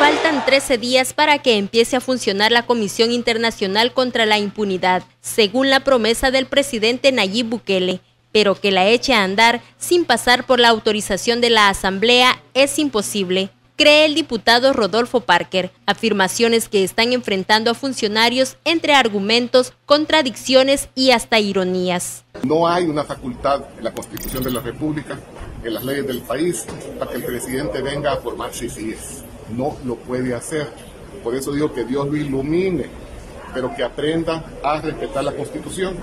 Faltan 13 días para que empiece a funcionar la Comisión Internacional contra la Impunidad, según la promesa del presidente Nayib Bukele, pero que la eche a andar sin pasar por la autorización de la Asamblea es imposible cree el diputado Rodolfo Parker, afirmaciones que están enfrentando a funcionarios entre argumentos, contradicciones y hasta ironías. No hay una facultad en la Constitución de la República, en las leyes del país, para que el presidente venga a formar CICIES. No lo puede hacer. Por eso digo que Dios lo ilumine, pero que aprenda a respetar la Constitución.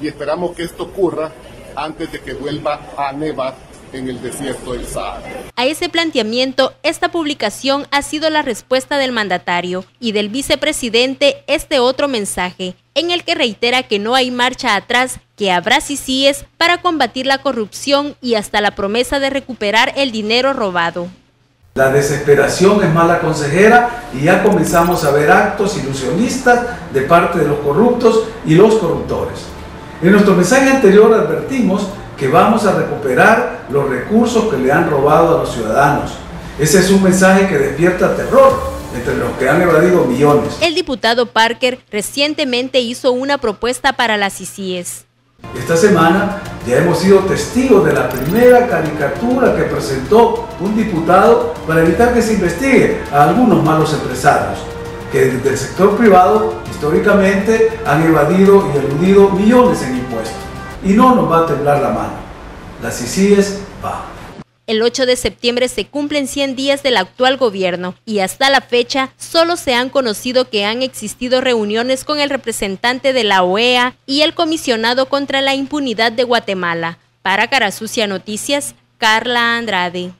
Y esperamos que esto ocurra antes de que vuelva a nevar en el desierto del Sahara. A ese planteamiento, esta publicación ha sido la respuesta del mandatario y del vicepresidente este otro mensaje, en el que reitera que no hay marcha atrás, que habrá CICIES para combatir la corrupción y hasta la promesa de recuperar el dinero robado. La desesperación es mala consejera y ya comenzamos a ver actos ilusionistas de parte de los corruptos y los corruptores. En nuestro mensaje anterior advertimos que vamos a recuperar los recursos que le han robado a los ciudadanos. Ese es un mensaje que despierta terror entre los que han evadido millones. El diputado Parker recientemente hizo una propuesta para las ICIES. Esta semana ya hemos sido testigos de la primera caricatura que presentó un diputado para evitar que se investigue a algunos malos empresarios que desde el sector privado históricamente han evadido y eludido millones en impuestos y no nos va a temblar la mano. Las ICIES va. El 8 de septiembre se cumplen 100 días del actual gobierno y hasta la fecha solo se han conocido que han existido reuniones con el representante de la OEA y el comisionado contra la impunidad de Guatemala. Para Carasucia Noticias, Carla Andrade.